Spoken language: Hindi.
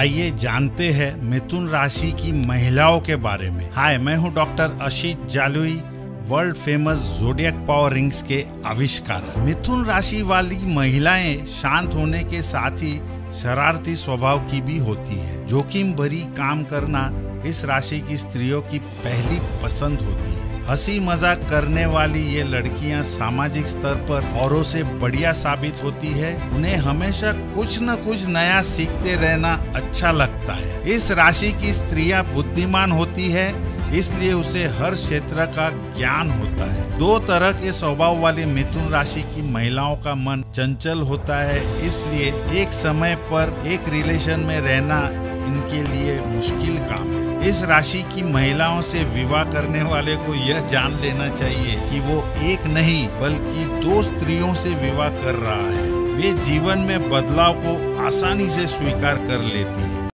आइए जानते हैं मिथुन राशि की महिलाओं के बारे में। हाय, मैं हूँ doctor Ashit Jalui world famous zodiac power rings के आविष्कार। मिथुन राशि वाली महिलाएँ शांत होने के साथ ही शरारती स्वभाव की भी होती है। जोखिम भरी काम करना इस राशि की स्त्रियों की पहली पसंद होती है। हँसी मज़ाक करने वाली ये लड़कियाँ सामाजिक स्तर पर औरों से बढ़िया साबित होती है। उन्हें हमेशा कुछ न कुछ नया सीखते रहना अच्छा लगता है। इस राशि की स्त्रियाँ बुद्धिमान होती है, इसलिए उसे हर क्षेत्र का ज्ञान होता है। दो तरह के स्वभाव वाली मिथुन राशि की महिलाओं का मन चंचल होता है, इसलिए एक समय पर एक रिलेशन में रहना इनके लिए मुश्किल काम है। इस राशि की महिलाओं से विवाह करने वाले को यह जान लेना चाहिए कि वो एक नहीं, बल्कि दो स्त्रियों से विवाह कर रहा है। वे जीवन में बदलाव को आसानी से स्वीकार कर लेती है।